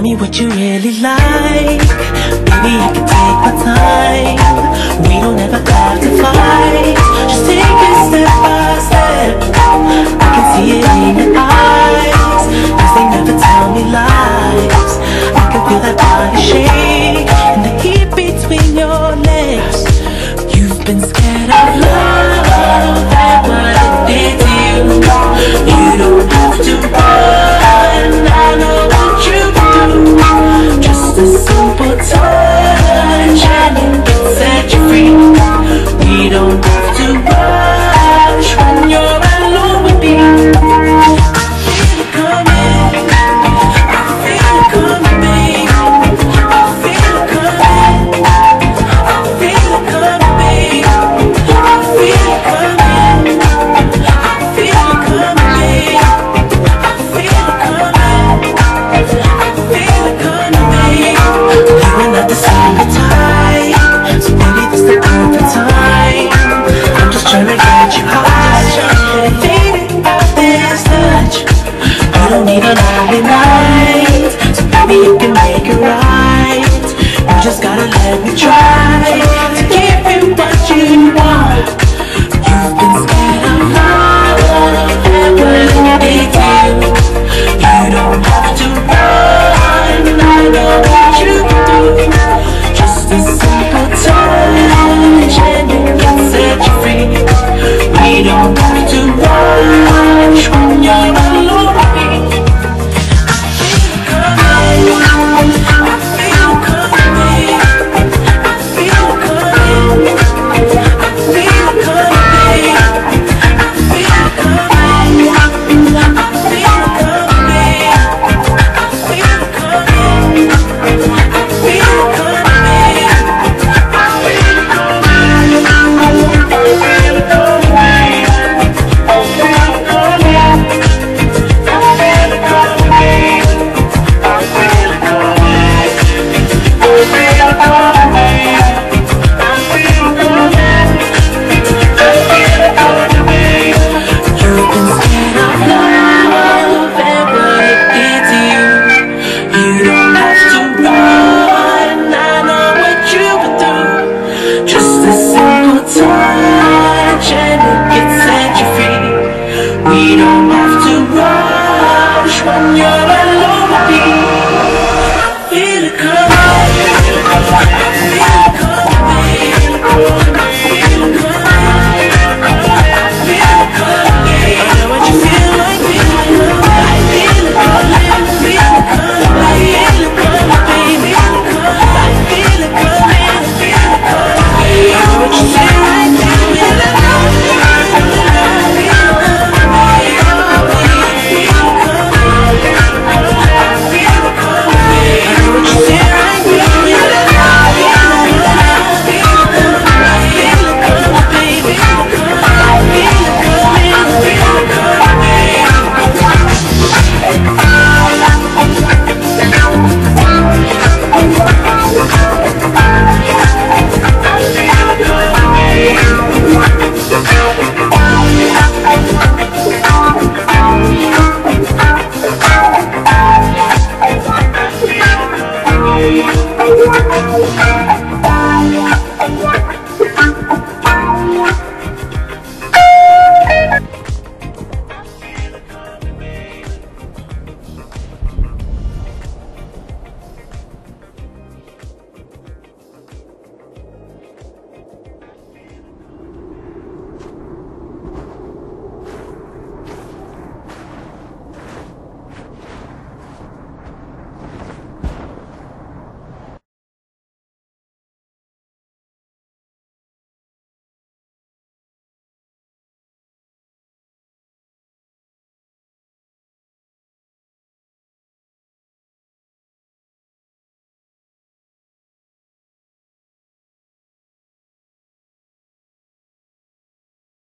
Tell me what you really like. Maybe I can take my time. We don't ever have to fight. Just take Friday night. So maybe you can make it right. You just gotta let me try To give you what you want.